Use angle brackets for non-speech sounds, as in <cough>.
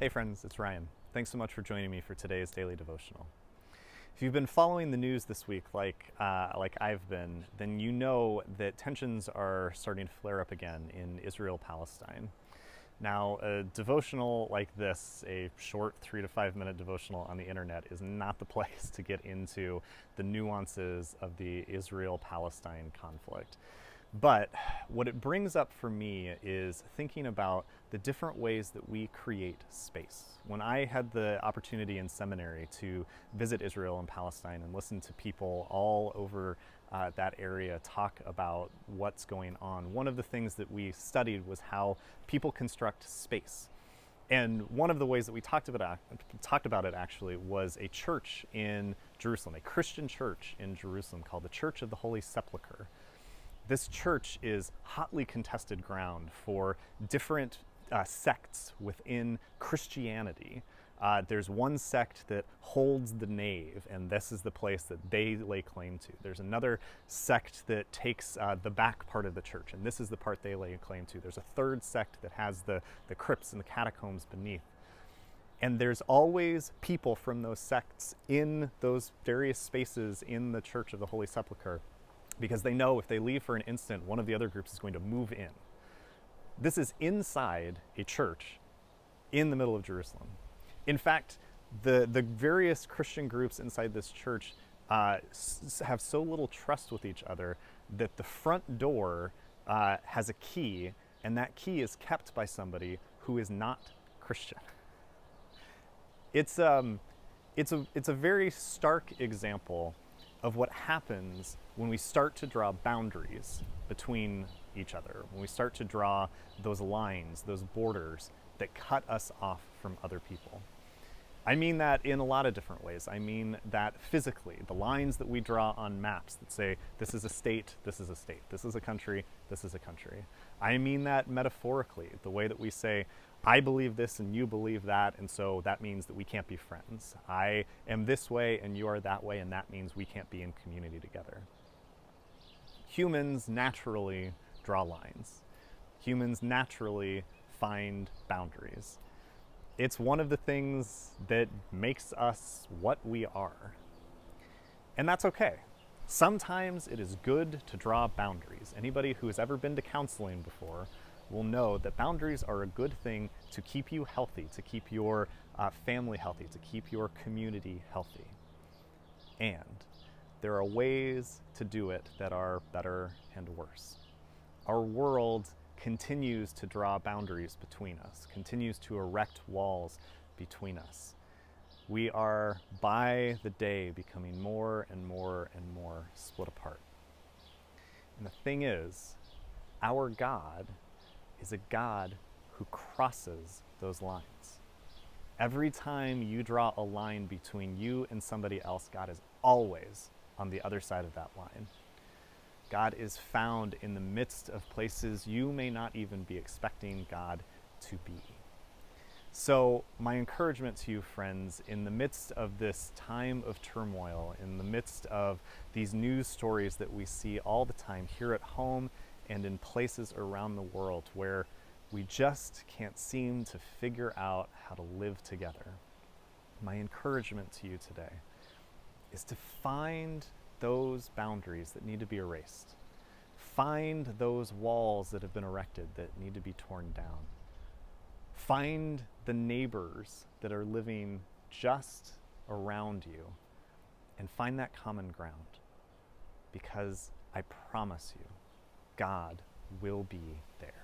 Hey friends, it's Ryan. Thanks so much for joining me for today's daily devotional. If you've been following the news this week like, uh, like I've been, then you know that tensions are starting to flare up again in Israel-Palestine. Now, a devotional like this, a short three to five minute devotional on the internet, is not the <laughs> place to get into the nuances of the Israel-Palestine conflict. But what it brings up for me is thinking about the different ways that we create space. When I had the opportunity in seminary to visit Israel and Palestine and listen to people all over uh, that area talk about what's going on, one of the things that we studied was how people construct space. And one of the ways that we talked about, talked about it actually was a church in Jerusalem, a Christian church in Jerusalem called the Church of the Holy Sepulchre. This church is hotly contested ground for different uh, sects within Christianity. Uh, there's one sect that holds the nave, and this is the place that they lay claim to. There's another sect that takes uh, the back part of the church, and this is the part they lay claim to. There's a third sect that has the, the crypts and the catacombs beneath. And there's always people from those sects in those various spaces in the Church of the Holy Sepulchre because they know if they leave for an instant, one of the other groups is going to move in. This is inside a church in the middle of Jerusalem. In fact, the, the various Christian groups inside this church uh, have so little trust with each other that the front door uh, has a key, and that key is kept by somebody who is not Christian. It's, um, it's, a, it's a very stark example of what happens when we start to draw boundaries between each other, when we start to draw those lines, those borders that cut us off from other people. I mean that in a lot of different ways. I mean that physically, the lines that we draw on maps that say this is a state, this is a state, this is a country, this is a country. I mean that metaphorically, the way that we say, I believe this and you believe that, and so that means that we can't be friends. I am this way and you are that way, and that means we can't be in community together. Humans naturally draw lines. Humans naturally find boundaries. It's one of the things that makes us what we are. And that's okay. Sometimes it is good to draw boundaries. Anybody who has ever been to counseling before will know that boundaries are a good thing to keep you healthy, to keep your uh, family healthy, to keep your community healthy. And there are ways to do it that are better and worse. Our world continues to draw boundaries between us, continues to erect walls between us. We are, by the day, becoming more and more and more split apart. And the thing is, our God is a God who crosses those lines. Every time you draw a line between you and somebody else, God is always on the other side of that line. God is found in the midst of places you may not even be expecting God to be. So, my encouragement to you, friends, in the midst of this time of turmoil, in the midst of these news stories that we see all the time here at home and in places around the world where we just can't seem to figure out how to live together. My encouragement to you today is to find those boundaries that need to be erased. Find those walls that have been erected that need to be torn down. Find the neighbors that are living just around you and find that common ground because I promise you, God will be there.